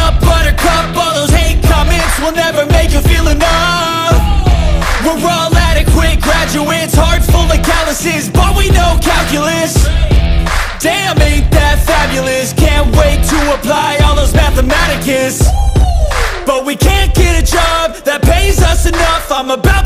Up, buttercup, all those hate comments will never make you feel enough. We're all adequate graduates, hearts full of calluses, but we know calculus. Damn, ain't that fabulous, can't wait to apply all those mathematicus. But we can't get a job that pays us enough, I'm about